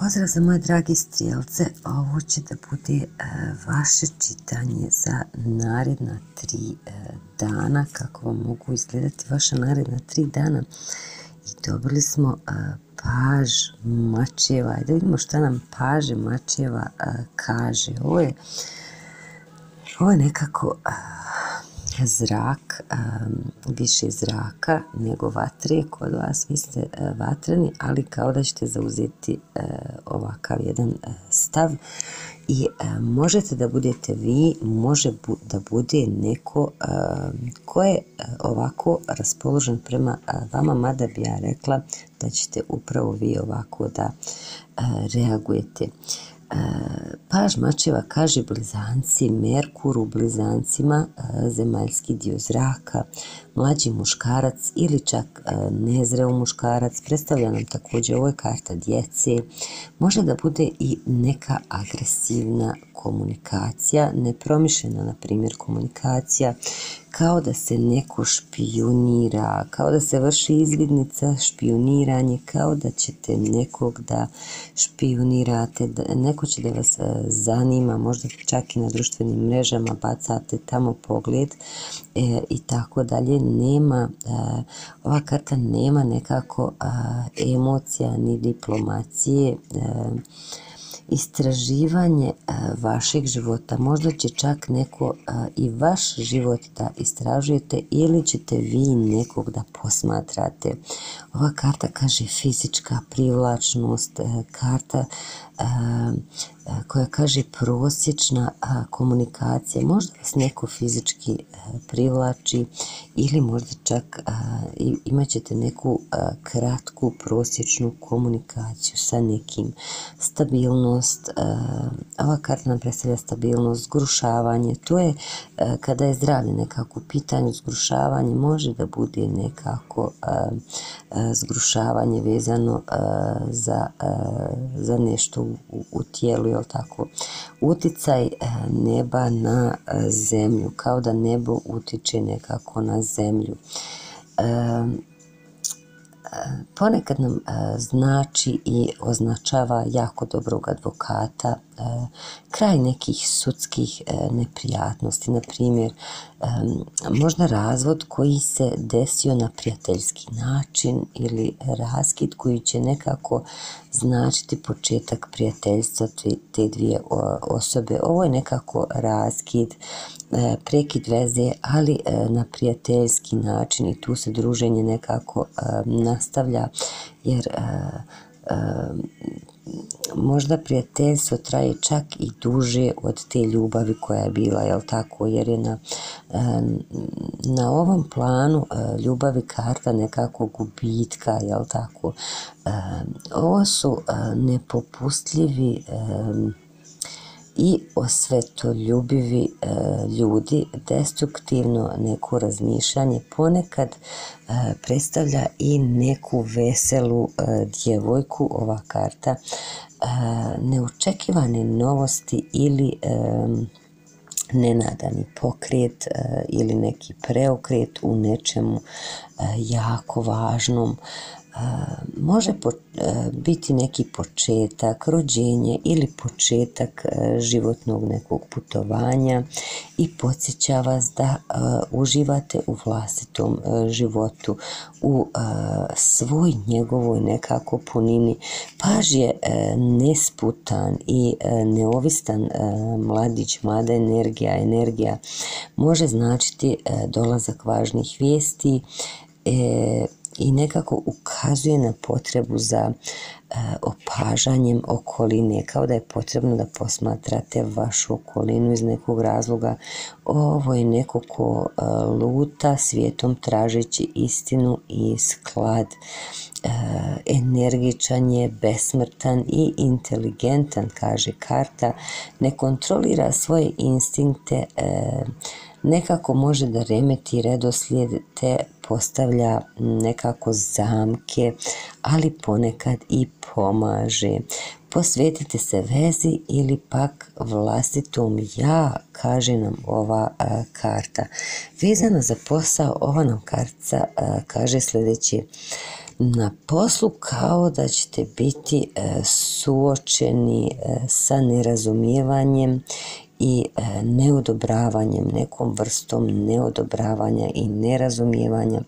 Pozdrav za moje dragi strijelce, ovo će da bude e, vaše čitanje za naredna tri e, dana, kako vam mogu izgledati vaša naredna tri dana. I dobili smo e, paž mačeva, da vidimo šta nam paže mačeva kaže. Ovo je, ovo je nekako zrak, više zraka nego vatre kod vas, vi ste e, vatreni, ali kao da ćete zauzeti e, ovakav jedan e, stav i možete da budete vi, može da bude neko ko je ovako raspoložen prema vama, mada bi ja rekla da ćete upravo vi ovako da reagujete. Paž mačeva kaže blizanci, Merkur u blizancima, e, zemaljski dio zraka, mlađi muškarac ili čak e, nezreo muškarac, predstavlja nam također, ovo je karta djece, može da bude i neka agresivna komunikacija, nepromišljena, na primjer, komunikacija, kao da se neko špionira, kao da se vrši izvidnica, špioniranje, kao da ćete nekog da špionirate, neko će da vas e, zanima, možda čak i na društvenim mrežama bacate tamo pogled e, i tako dalje. Nema, e, ova karta nema nekako emocija ni diplomacije, istraživanje e, vašeg života. Možda će čak neko e, i vaš život da istražujete ili ćete vi nekog da posmatrate. Ova karta kaže fizička privlačnost, e, karta koja kaže prosječna komunikacija. Možda vas neko fizički privlači ili možda čak imat ćete neku kratku prosječnu komunikaciju sa nekim. Stabilnost, ova karta nam predstavlja stabilnost, zgrušavanje. To je kada je zdravlje nekako u pitanju, zgrušavanje može da bude nekako zgrušavanje vezano za, za nešto u, u tijelu, jel tako? Uticaj neba na zemlju, kao da nebo utiče nekako na zemlju. Ponekad nam znači i označava jako dobrog advokata, kraj nekih sudskih neprijatnosti, na primjer možda razvod koji se desio na prijateljski način ili raskid koji će nekako značiti početak prijateljstva te dvije osobe. Ovo je nekako raskid, prekid veze, ali na prijateljski način i tu se druženje nekako nastavlja jer možda prijateljstvo traje čak i duže od te ljubavi koja je bila, jel tako, jer je na, na ovom planu ljubavi karta nekako gubitka, jel tako. Ovo su nepopustljivi i osvetoljubivi e, ljudi destruktivno neko razmišljanje ponekad e, predstavlja i neku veselu e, djevojku ova karta neočekivane novosti ili nenadani pokret ili neki preokret u nečemu jako važnom može biti neki početak, rođenje ili početak životnog nekog putovanja i podsjeća vas da uživate u vlastitom životu, u svoj njegovoj nekako punini. Paž je nesputan i neovistan mladić, mlada energija, energija može značiti dolazak važnih vijesti, i nekako ukazuje na potrebu za e, opažanjem okoline, kao da je potrebno da posmatrate vašu okolinu iz nekog razloga. Ovo je neko ko e, luta svijetom tražeći istinu i sklad. E, energičan je, besmrtan i inteligentan, kaže karta, ne kontrolira svoje instinkte, nekako može da remeti redoslijed te postavlja nekako zamke, ali ponekad i pomaže. Posvetite se vezi ili pak vlastitom ja, kaže nam ova karta. Vezano za posao, ova nam karta kaže sljedeće. na poslu kao da ćete biti suočeni sa nerazumijevanjem i e, neodobravanjem, nekom vrstom neodobravanja i nerazumijevanja.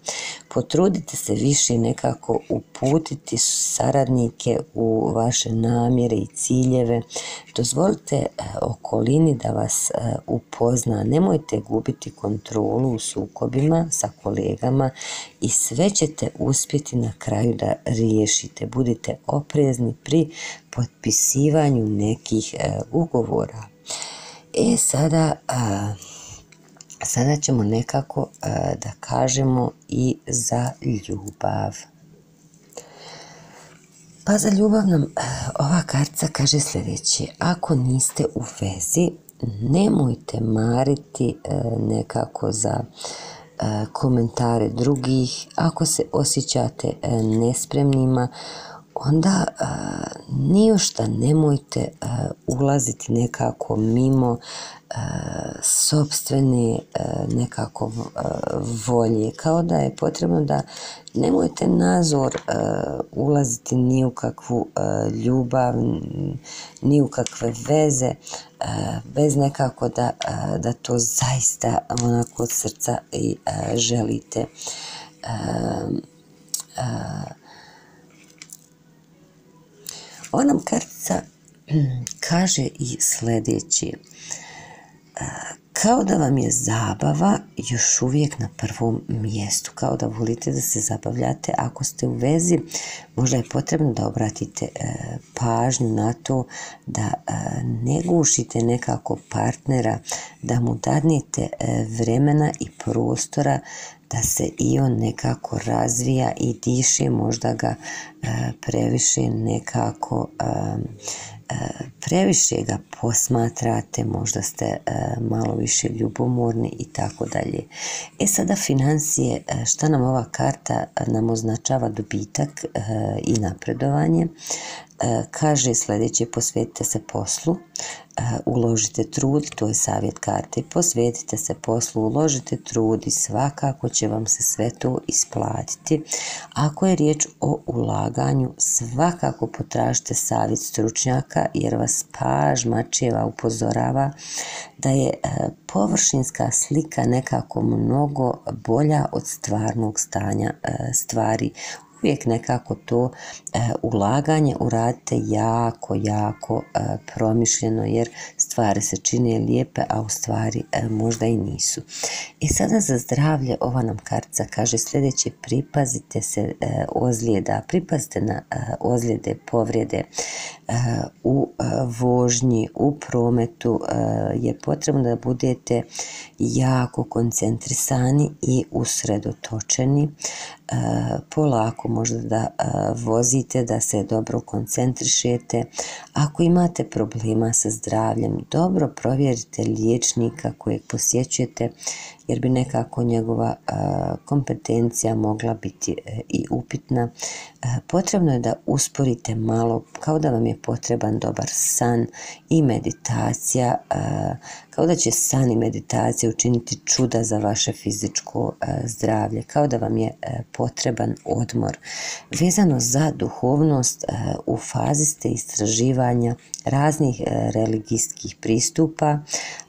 Potrudite se više nekako uputiti saradnike u vaše namjere i ciljeve. Dozvolite e, okolini da vas e, upozna. Nemojte gubiti kontrolu u sukobima sa kolegama i sve ćete uspjeti na kraju da riješite. Budite oprezni pri potpisivanju nekih ugovora. E sada, sada ćemo nekako da kažemo i za ljubav. Pa za ljubav nam ova karta kaže sljedeće. Ako niste u vezi, nemojte mariti nekako za komentare drugih. Ako se osjećate nespremnima, onda ni šta nemojte ulaziti nekako mimo sobstvene nekako volje. Kao da je potrebno da nemojte nazor ulaziti ni u kakvu ljubav ni u kakve veze bez nekako da, da to zaista onako od srca i želite ova nam kartica kaže i sljedeći. Kao da vam je zabava još uvijek na prvom mjestu, kao da volite da se zabavljate. Ako ste u vezi, možda je potrebno da obratite e, pažnju na to da e, ne gušite nekako partnera, da mu dadnete e, vremena i prostora da se i on nekako razvija i diše, možda ga previše nekako previše ga posmatrate, možda ste e, malo više ljubomorni i tako dalje. E sada financije, e, šta nam ova karta nam označava dobitak e, i napredovanje. Kaže sljedeće, posvetite se poslu, uložite trud, to je savjet karte, posvetite se poslu, uložite trud i svakako će vam se sve to isplatiti. Ako je riječ o ulaganju, svakako potražite savjet stručnjaka jer vas paž mačeva upozorava da je površinska slika nekako mnogo bolja od stvarnog stanja stvari uvijek nekako to e, ulaganje uradite jako, jako e, promišljeno jer stvari se čine lijepe, a u stvari e, možda i nisu. I sada za zdravlje ova nam kartica kaže sljedeće, pripazite se ozljeda, pripazite na ozljede, povrede u vožnji, u prometu je potrebno da budete jako koncentrisani i usredotočeni polako možda da vozite, da se dobro koncentrišete. Ako imate problema sa zdravljem, dobro provjerite liječnika kojeg posjećujete jer bi nekako njegova kompetencija mogla biti e, i upitna. Potrebno je da usporite malo, kao da vam je potreban dobar san i meditacija, kao da će san i meditacija učiniti čuda za vaše fizičko zdravlje, kao da vam je potreban odmor. Vezano za duhovnost, u fazi ste istraživanja raznih religijskih pristupa,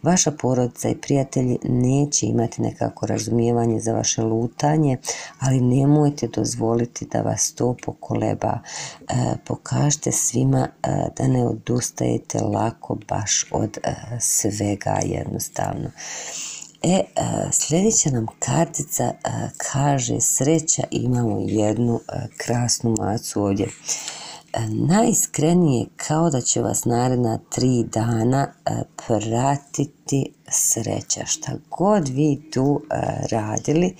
vaša porodica i prijatelji neće imati nekako razumijevanje za vaše lutanje, ali nemojte dozvoliti da vas to pokoleba. E, pokažite svima e, da ne odustajete lako baš od svega jednostavno. E, sljedeća nam kartica kaže sreća, imamo jednu krasnu macu ovdje najiskrenije kao da će vas naredna tri dana e, pratiti sreća. Šta god vi tu e, radili,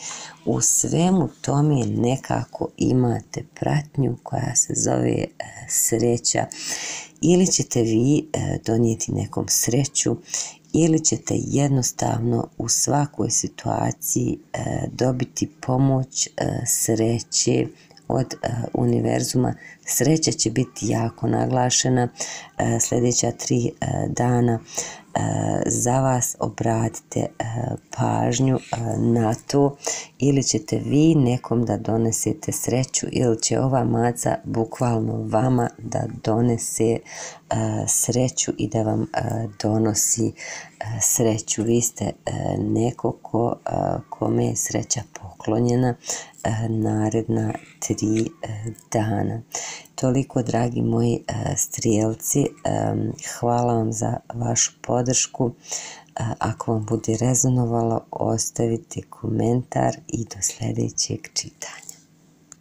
u svemu tome nekako imate pratnju koja se zove e, sreća. Ili ćete vi donijeti nekom sreću ili ćete jednostavno u svakoj situaciji dobiti pomoć sreće od e, univerzuma. Sreća će biti jako naglašena e, sljedeća tri e, dana. za vas obratite pažnju na to ili ćete vi nekom da donesete sreću ili će ova maca bukvalno vama da donese sreću i da vam donosi sreću. Vi ste neko ko, kome je sreća poklonjena naredna tri dana. Toliko, dragi moji strijelci, hvala vam za vašu podršku. Ako vam bude rezonovalo, ostavite komentar i do sljedećeg čitanja.